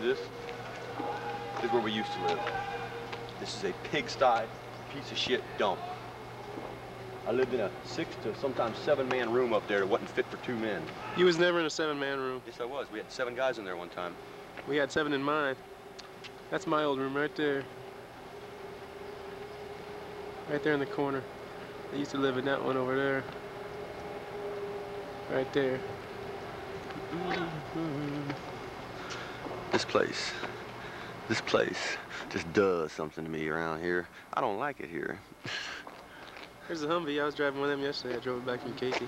This is where we used to live. This is a pigsty, piece of shit dump. I lived in a six to sometimes seven man room up there that wasn't fit for two men. You was never in a seven man room. Yes, I was. We had seven guys in there one time. We had seven in mine. That's my old room right there. Right there in the corner. I used to live in that one over there. Right there. This place, this place just does something to me around here. I don't like it here. There's a Humvee. I was driving with them yesterday. I drove it back from Casey.